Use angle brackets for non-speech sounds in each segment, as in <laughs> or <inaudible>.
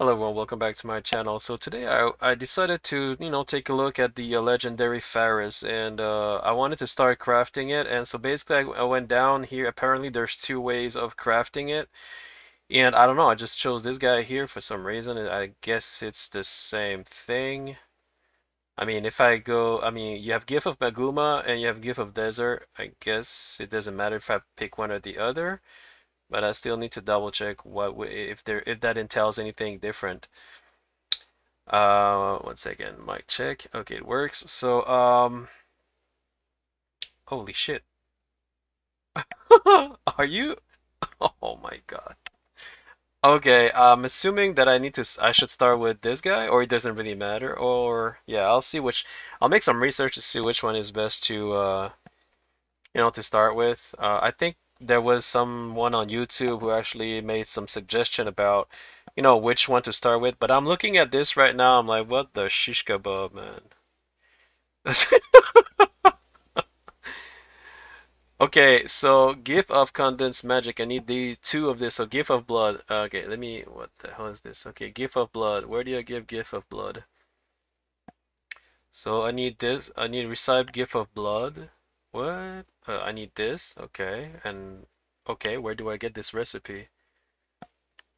Hello everyone, welcome back to my channel. So today I, I decided to, you know, take a look at the uh, legendary Pharus and uh, I wanted to start crafting it and so basically I, I, went down here, apparently there's two ways of crafting it and I don't know, I just chose this guy here for some reason I guess it's the same thing. I mean, if I go, I mean, you have Gift of Maguuma and you have Gift of Desert. I guess it doesn't matter if I pick one or the other but I still need to double check what if there if that entails anything different. Uh, one second, mic check. Okay, it works. So, um, holy shit. <laughs> Are you? <laughs> Oh my god. Okay, I'm assuming that I need to, I should start with this guy, or it doesn't really matter, or, yeah, I'll see which, I'll make some research to see which one is best to, uh, you know, to start with. Uh, I think there was someone on YouTube who actually made some suggestion about, you know, which one to start with. But I'm looking at this right now. I'm like, what the shish kebab, man? <laughs> okay, so gift of condensed magic. I need the two of this. So gift of blood. Okay, let me. What the hell is this? Okay, gift of blood. Where do I give gift of blood? So I need this. I need received gift of blood. What? Uh, I need this. Okay. And okay, where do I get this recipe?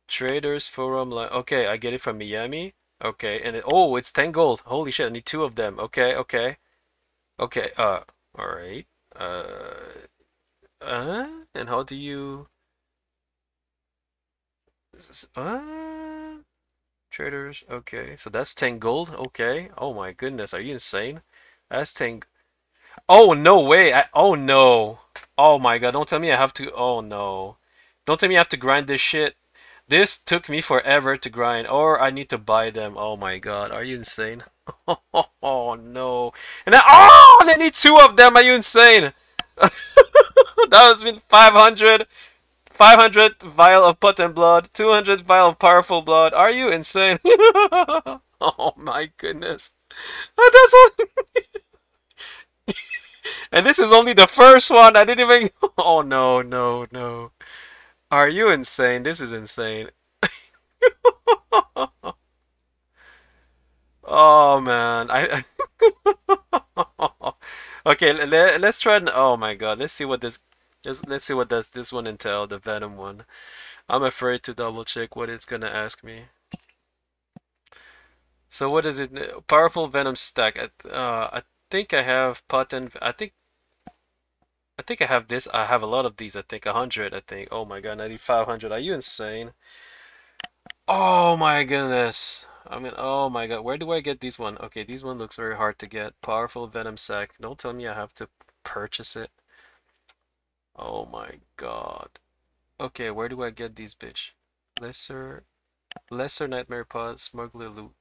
Traders Forum. Like, okay, I get it from Miyani. Okay, and it, oh, it's 10 gold. Holy shit, I need two of them. Okay, okay. Okay, uh, alright. Uh, uh, and how do you... Uh, traders, okay. So that's 10 gold, okay. Oh my goodness, are you insane? That's 10, Oh, no way. I, oh, no. Oh, my God. Don't tell me I have to... Oh, no. Don't tell me I have to grind this shit. This took me forever to grind. Or I need to buy them. Oh, my God. Are you insane? <laughs> Oh, no. And I... Oh, I need two of them. Are you insane? <laughs> that has been 500... 500 vial of potent blood, 200 vial of powerful blood. Are you insane? <laughs> oh my goodness. That's all. And this is only the first one. I didn't even. <laughs> Oh no, no, no. Are you insane? This is insane. <laughs> oh man, I. <laughs> okay, let, us try. And oh my god, let's see what this. Let's let's see what does this one entail. The Venom one. I'm afraid to double check what it's gonna ask me. So what is it? Powerful Venom Sac. Uh, I think I have potent. I think. I think I have this. I have a lot of these. I think a hundred. I think. Oh my god, ninety five hundred. Are you insane? Oh my goodness. I mean, oh my god. Where do I get these one? Okay, these one looks very hard to get. Powerful Venom Sac. Don't tell me I have to purchase it. Oh my god. Okay, where do I get these bitch? Lesser, lesser Nightmare Pod, Smuggler Loot.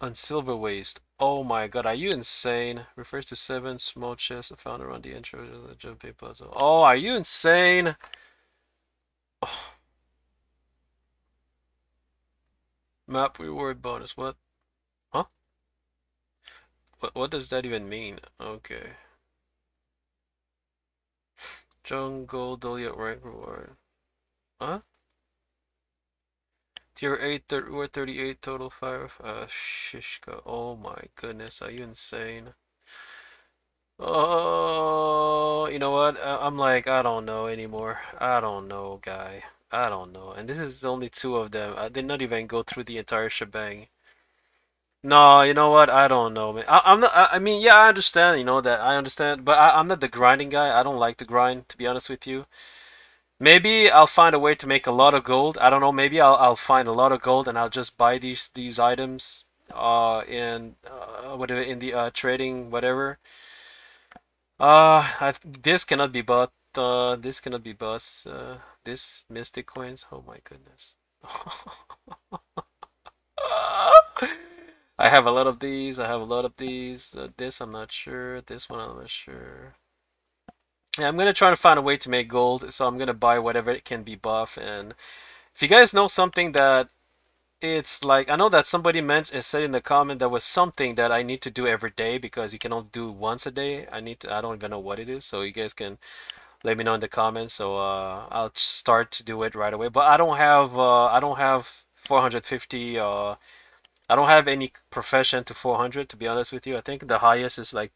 On Silver Waste. Oh my god, are you insane? Refers to seven small chests found around the entrance of the Junpei puzzle. Oh, are you insane? Oh. <sighs> Map reward bonus. What? Huh? What, what does that even mean? Okay. <sighs> Jungle Dolia rank reward. Huh? Tier 8, we're 38 total 5. Uh, Shishka. Oh my goodness, are you insane? Oh, you know what? I'm like, I don't know anymore. I don't know, guy. I don't know. And this is only two of them. I did not even go through the entire shebang. No, you know what? I don't know, man. I, am not. I, I, mean, yeah, I understand. You know that I understand, but I, I'm not the grinding guy. I don't like to grind, to be honest with you. Maybe I'll find a way to make a lot of gold. I don't know. Maybe I'll, I'll find a lot of gold and I'll just buy these these items uh, in uh, whatever in the uh, trading whatever. Uh, I, this cannot be bought. Uh, this cannot be bought. Uh, this mystic coins. Oh my goodness. <laughs> I have a lot of these. I have a lot of these. Uh, this I'm not sure. This one I'm not sure. Yeah, I'm gonna try to find a way to make gold, so I'm gonna buy whatever it can be buff. And if you guys know something that it's like, I know that somebody meant uh, said in the comment that was something that I need to do every day because you can only do once a day. I need to, I don't even know what it is, so you guys can let me know in the comments. So uh, I'll start to do it right away. But I don't have uh, I don't have 450. Uh, I don't have any profession to 400 to be honest with you. I think the highest is like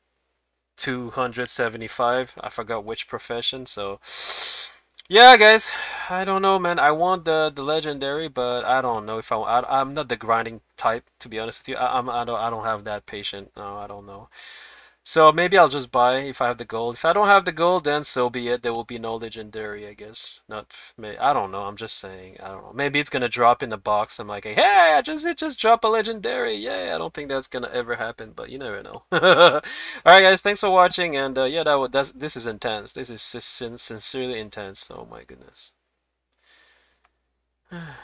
275. I forgot which profession. So yeah, guys, I don't know, man. I want the the legendary, but I don't know if I, I I'm not the grinding type to be honest with you. I, I'm I don't I don't have that patient. No, I don't know. So maybe I'll just buy if I have the gold. If I don't have the gold, then so be it. There will be no legendary, I guess. Not, I don't know. I'm just saying. I don't know. Maybe it's gonna drop in the box. I'm like, hey, I just it just drop a legendary. Yeah, I don't think that's gonna ever happen, but you never know. <laughs> All right, guys. Thanks for watching, and uh, yeah, that that's this is intense. This is sin sincerely intense. Oh my goodness. <sighs> <sighs>